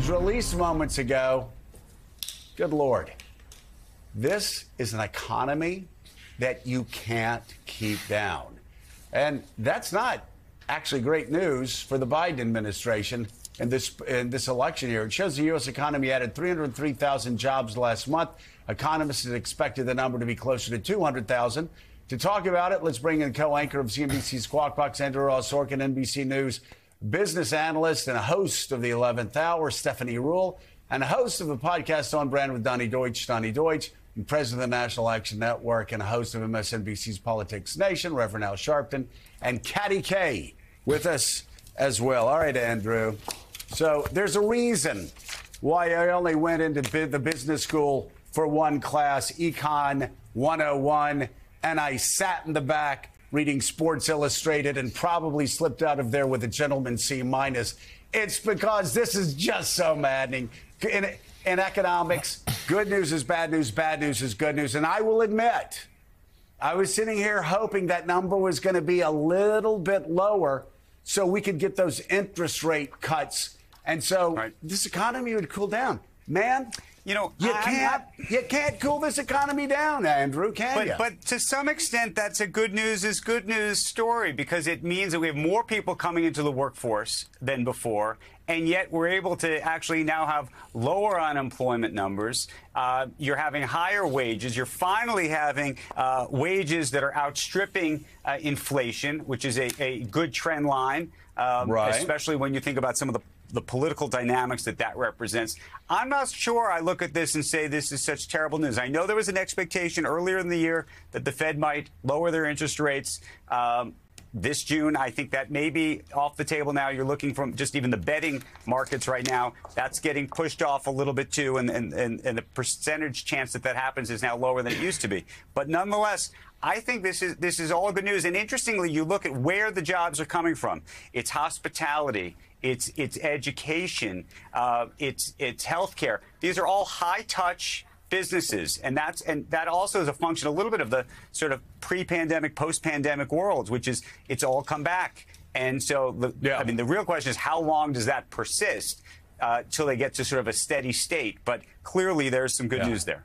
was released moments ago. Good Lord. This is an economy that you can't keep down. And that's not actually great news for the Biden administration in this in this election year. It shows the U.S. economy added 303,000 jobs last month. Economists had expected the number to be closer to 200,000. To talk about it, let's bring in co-anchor of CNBC's Squawk Box, Andrew Ross Sorkin, NBC News business analyst and a host of the 11th Hour, Stephanie Ruhle, and a host of a podcast on brand with Donny Deutsch, Donny Deutsch, and president of the National Action Network and a host of MSNBC's Politics Nation, Reverend Al Sharpton, and Katty Kay with us as well. All right, Andrew. So there's a reason why I only went into the business school for one class, Econ 101, and I sat in the back reading Sports Illustrated and probably slipped out of there with a gentleman C minus. It's because this is just so maddening. In, in economics, good news is bad news, bad news is good news. And I will admit, I was sitting here hoping that number was going to be a little bit lower so we could get those interest rate cuts and so right. this economy would cool down. Man, you know, you I'm can't not, you can't cool this economy down, Andrew, can but, you? But to some extent, that's a good news is good news story because it means that we have more people coming into the workforce than before, and yet we're able to actually now have lower unemployment numbers. Uh, you're having higher wages. You're finally having uh, wages that are outstripping uh, inflation, which is a, a good trend line, um, right. especially when you think about some of the the political dynamics that that represents. I'm not sure I look at this and say this is such terrible news. I know there was an expectation earlier in the year that the Fed might lower their interest rates. Um, this June. I think that may be off the table now. You're looking from just even the betting markets right now. That's getting pushed off a little bit too, and, and, and, and the percentage chance that that happens is now lower than it used to be. But nonetheless, I think this is this is all good news. And interestingly, you look at where the jobs are coming from. It's hospitality, it's it's education, uh, it's it's healthcare. These are all high touch businesses, and that's and that also is a function a little bit of the sort of pre-pandemic, post-pandemic worlds, which is it's all come back. And so, the, yeah. I mean, the real question is how long does that persist uh, till they get to sort of a steady state? But clearly, there's some good yeah. news there.